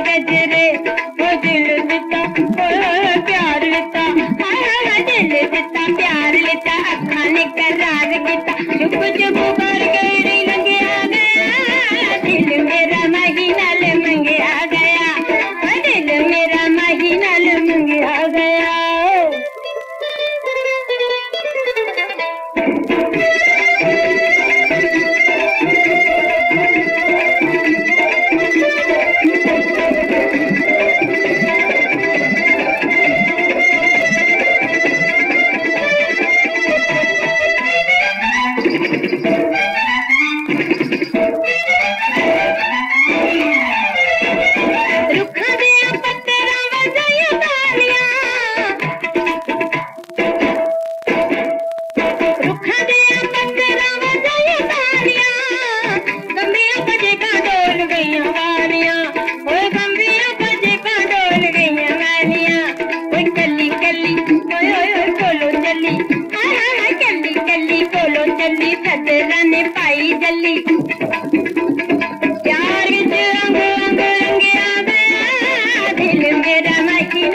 गजरे। दिल दिता प्यार लिता दिल दिता प्यार लिता, अखा ने करार किता। चुप चुप कर पाई जल्दी प्यार रंग रंग रंग दिल मेरा मशीन